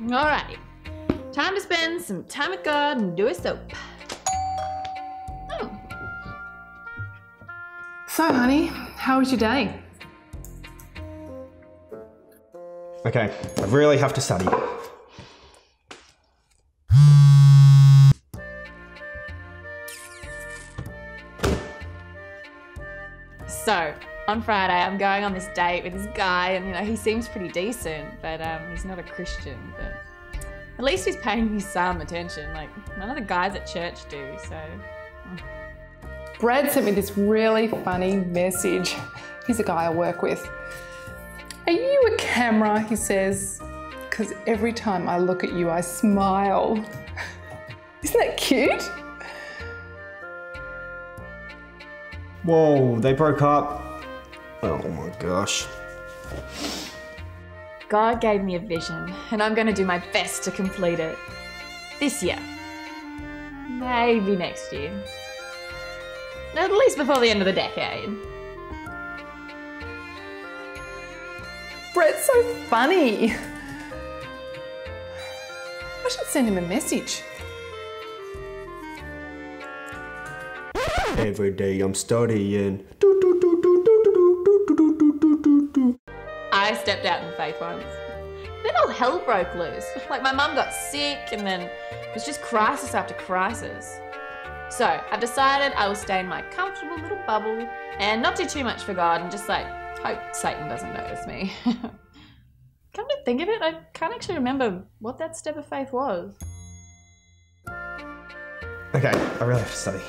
Alrighty. Time to spend some time with God and do a soap. Oh. So, honey, how was your day? Okay, I really have to study. So, on Friday, I'm going on this date with this guy, and you know, he seems pretty decent, but um, he's not a Christian. But at least he's paying me some attention. Like, none of the guys at church do, so. Brad sent me this really funny message. He's a guy I work with. Are you a camera? He says, because every time I look at you, I smile. Isn't that cute? Whoa, they broke up. Oh my gosh. God gave me a vision, and I'm going to do my best to complete it. This year. Maybe next year. At least before the end of the decade. Brad's so funny. I should send him a message. Every day I'm studying. I stepped out in faith once. Then all hell broke loose. Like my mum got sick and then it was just crisis after crisis. So I've decided I will stay in my comfortable little bubble and not do too much for God and just like hope Satan doesn't notice me. Come to think of it, I can't actually remember what that step of faith was. Okay, I really have to study.